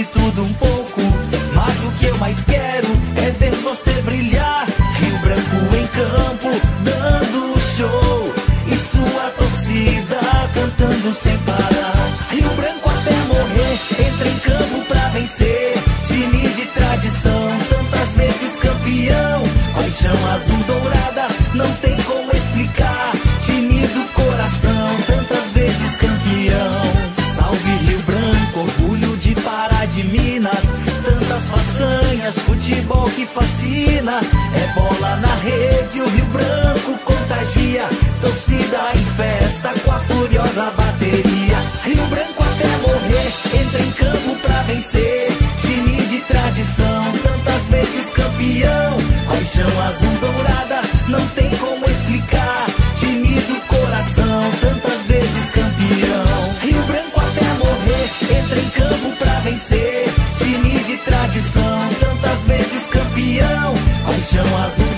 de tudo um pouco, mas o que eu mais quero é ver você brilhar. Rio Branco em campo, dando show, e sua torcida cantando sem parar. Façanhas, futebol que fascina. É bola na rede, o Rio Branco contagia. Torcida em festa com a furiosa bateria. Rio Branco até morrer, entra em campo pra vencer. Time de tradição, tantas vezes campeão. Paixão azul dourada, não tem como explicar. Time do coração, tantas vezes campeão. Rio Branco até morrer, entra em campo pra vencer. Time de tradição, sejam as assim.